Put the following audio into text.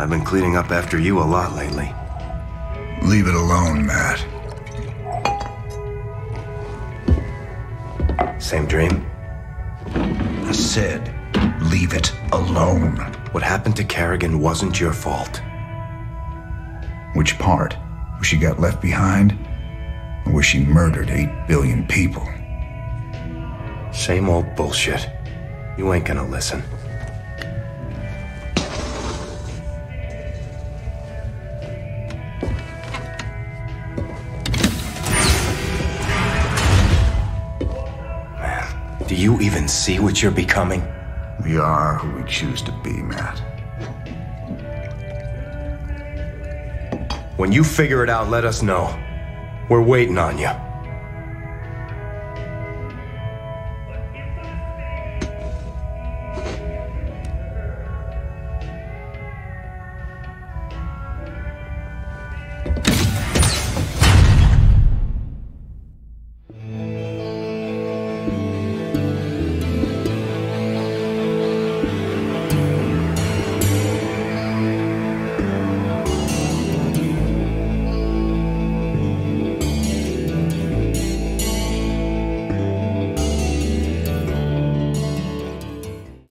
I've been cleaning up after you a lot lately. Leave it alone, Matt. Same dream? I said, leave it alone. What happened to Kerrigan wasn't your fault. Which part? Where she got left behind? Or where she murdered eight billion people? Same old bullshit. You ain't gonna listen. Do you even see what you're becoming? We are who we choose to be, Matt. When you figure it out, let us know. We're waiting on you.